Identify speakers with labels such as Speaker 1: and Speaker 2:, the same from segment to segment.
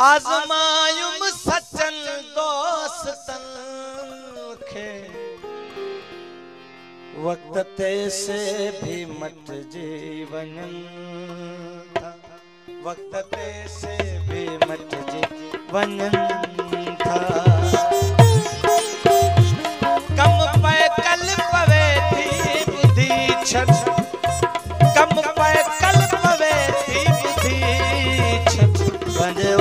Speaker 1: आज़मायुम सचन दोस्तन खे वक्त ते से भी मट जीवन वक्त ते से भी मट जीवन था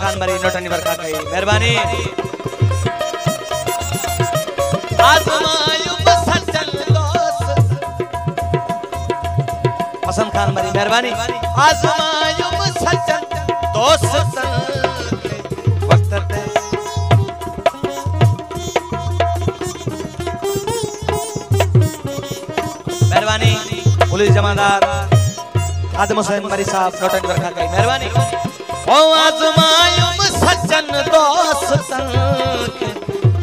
Speaker 1: खान मरी नोटनी बरका कही मेहरबानी। पसंद खान मरी, मेहरबानी। दोस्त। वक्त ते मेहरबानी, पुलिस जमादार, आदम हुसैन मरी साहब नोटन बरखा कई मेहरबानी। आजमायुम सज्जन दोस्तन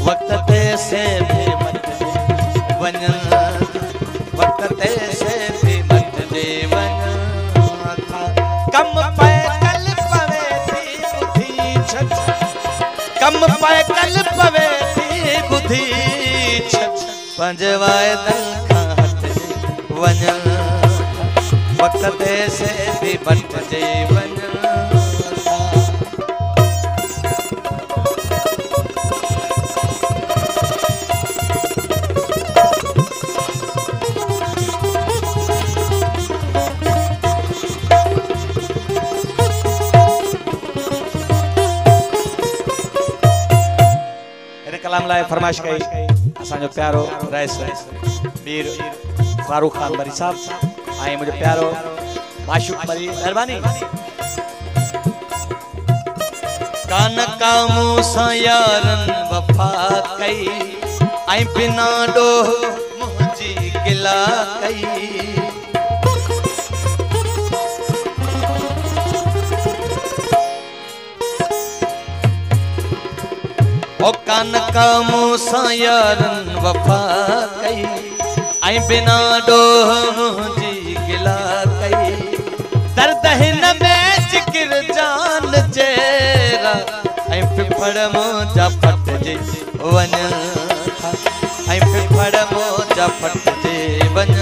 Speaker 1: वक्त ते से भी मत वन वक्त ते से भी मत जीवन। था कम पे कल पवे थी बुद्धि छत। कम पे कल पवे थी बुद्धि छत। पंजवाए दल खात वन वक्त ते से भी बट जीवन। कलाम लाइ फरमाइश कई असांजो प्यारो रईस वीर फारूक खान मरी साहब ऐं मुंहिंजो प्यारो माशूक मरी महिरबानी कान कामू सां यारन वफ़ा कई ऐं बिना ॾोह मुंहिंजी गिला कई। कान कामू सां यारन वफ़ा कई। ऐं बिना ॾोह मुंहिंजी गिला कई। दर्द हिन में ज़िक्र जान चेरा। ऐं फिफड़ मुंहिंजा फटजे वञ ऐं फिफड़ मुंहिंजा फटजे वञ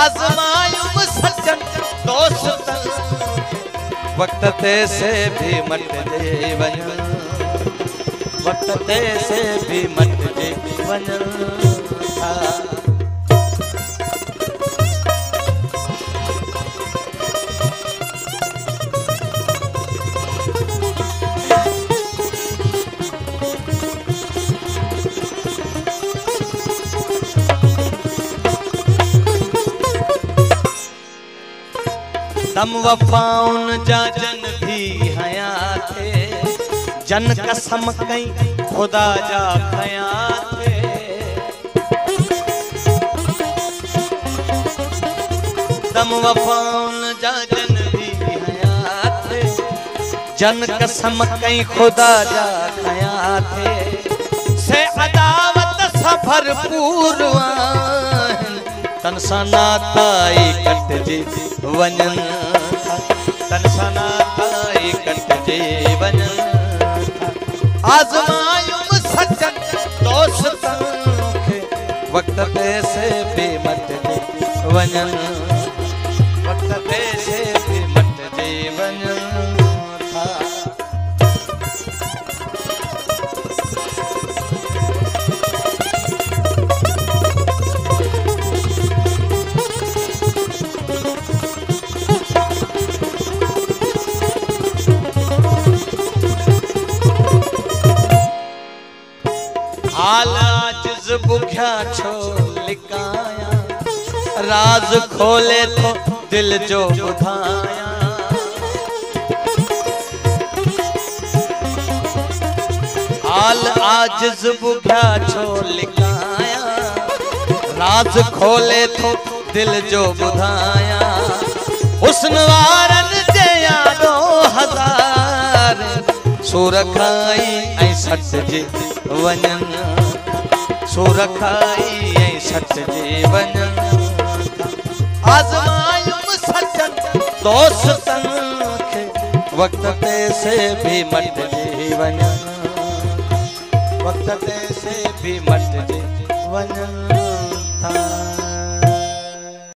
Speaker 1: आज़मायुम सजन दोस्तन वक्त ते से भी मटजे वञ वक्त से भी मटजे वञ था दम वफाउन जा जन भी हया थे जन कसम कई खुदा जा खया दम वफाउन जा जन भी हया थे जन कसम कई खुदा जा खया थे से अदावत सफ़र पूरवान तन सां नाताई कटजे वञन तन सां नाताई कटजे वञन आज़मायुमि सचन दोस्तनि वक़्त ते से बेमत ते वञनि। राज खोले तो दिल जो हाल बुघा छो लिकाया। राज खोले थो दिल जो ॿुधाया हुस्न वारनि जे यादो हज़ार। सूर ऐं सटजे वञनि। सूर रखाई ऐं जीवन। आज़मायुम सचन दोस्तन खे वक्त ते से भी मटजे जीवन। वक्त ते से भी मटजे जीवन था।